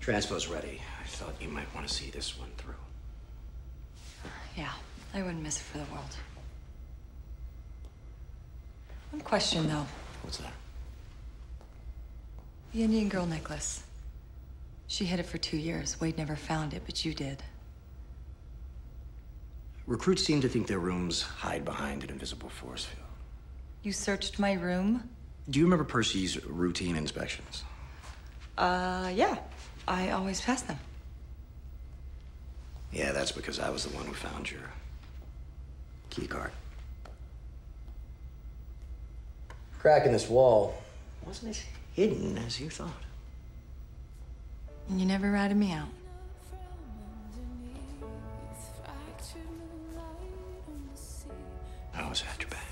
Transpo's ready. I thought you might want to see this one through. Yeah, I wouldn't miss it for the world. One question, though. What's that? The Indian girl necklace. She hid it for two years. Wade never found it, but you did. Recruits seem to think their rooms hide behind an invisible force field. You searched my room? Do you remember Percy's routine inspections? Uh, yeah. I always pass them. Yeah, that's because I was the one who found your key card. Crack in this wall wasn't as hidden as you thought. And you never ratted me out. I was at your back.